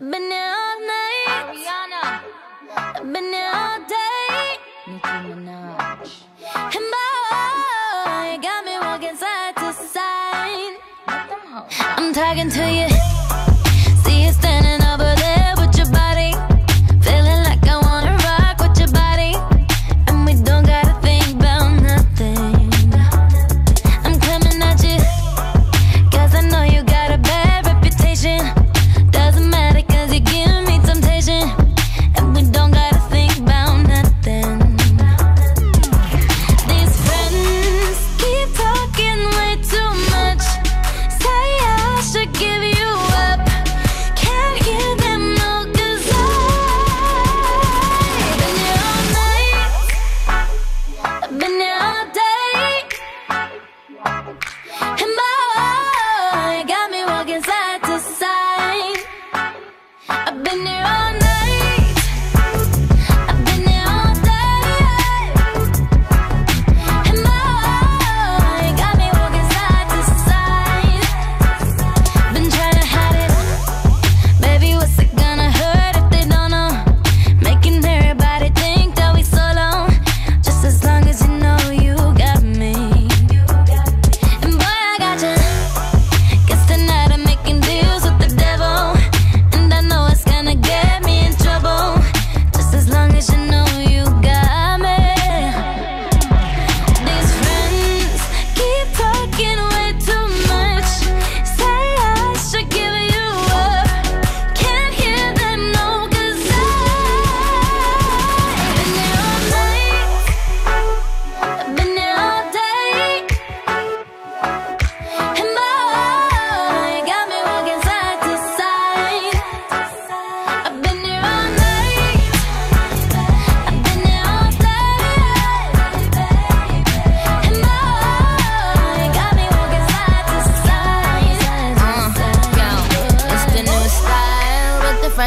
Been here all night. Ariana. I've been here all day. Nicki Minaj. And boy, you got me walking side to side. I'm talking to you. I've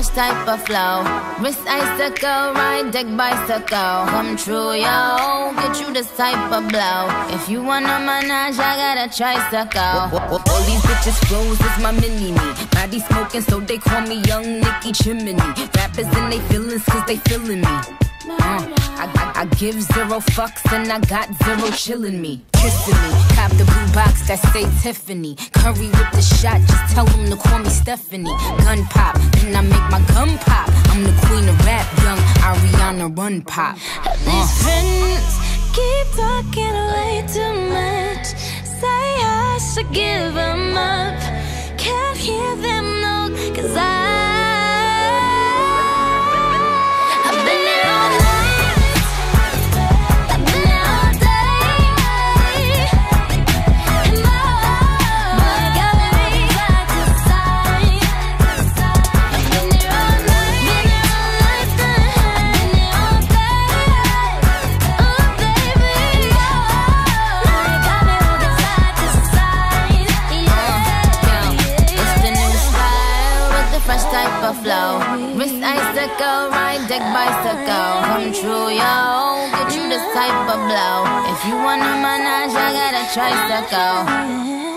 fresh type of flow. Wrist icicle, ride deck bicycle. Come true, yo. Get you this type of blow. If you wanna manage, I got a tricycle. All these bitches flows is my mini me. Body smoking, so they call me Young Nicki Chimney. Rappers and they feelings, cause they feeling me. Uh, I, I, I give zero fucks and I got zero chillin' me. Kissing me, cop the blue box that say Tiffany. Curry with the shot, just tell them to call me Stephanie. Gun pop, then I make my gun pop. I'm the queen of rap, young Ariana Run Pop. These friends keep talking way too much. Say I should give them up. Can't hear them deck bicycle. Come true, yo. Get you this type of blow. If you wanna manage, I got a tricycle.